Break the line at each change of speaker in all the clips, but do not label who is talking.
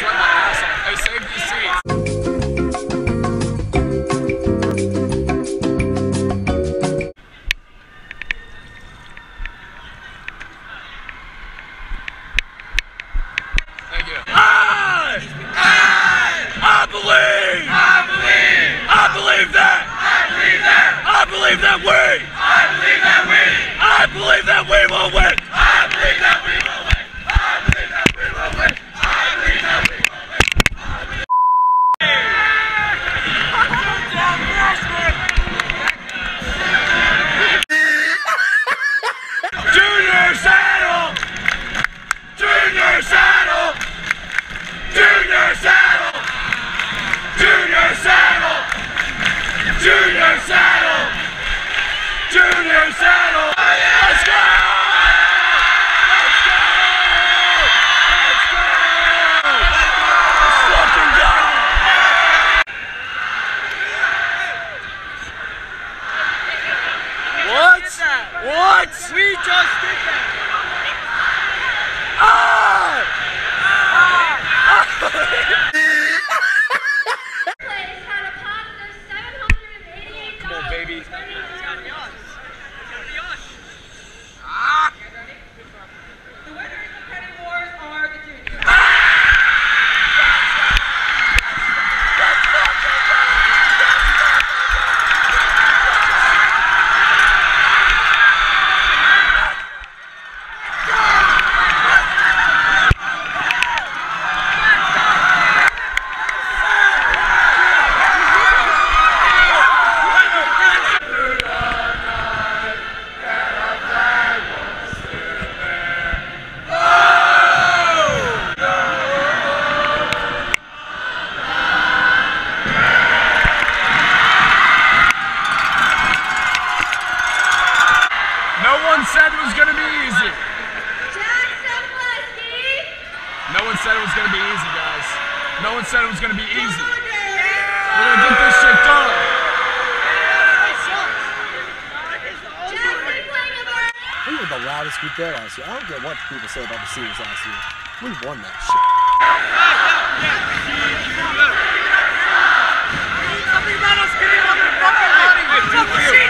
sweat my ass off. Hey, save these seats. Thank you. I, I, I believe. I believe. I believe that. I believe that. I believe that we. I believe that we. I believe that we will win. Junior Saddle! Junior Saddle! Junior Saddle! Let's go! Said it was gonna be easy, guys. No one said it was gonna be easy. We're gonna get this shit done.
We were the loudest group there last year. I don't care what people say about the series last year. We won that shit.
Whoa,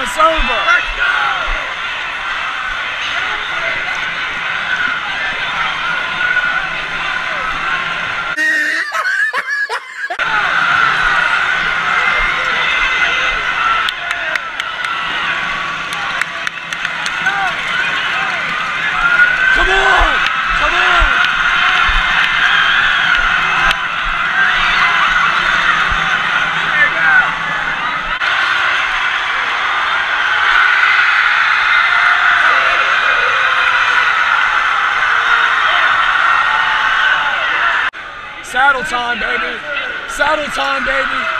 us over!
Let's go!
Come on! Come on! Saddle time, baby! Saddle time, baby!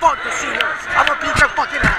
fuck the shooters. I'm gonna beat their fucking ass.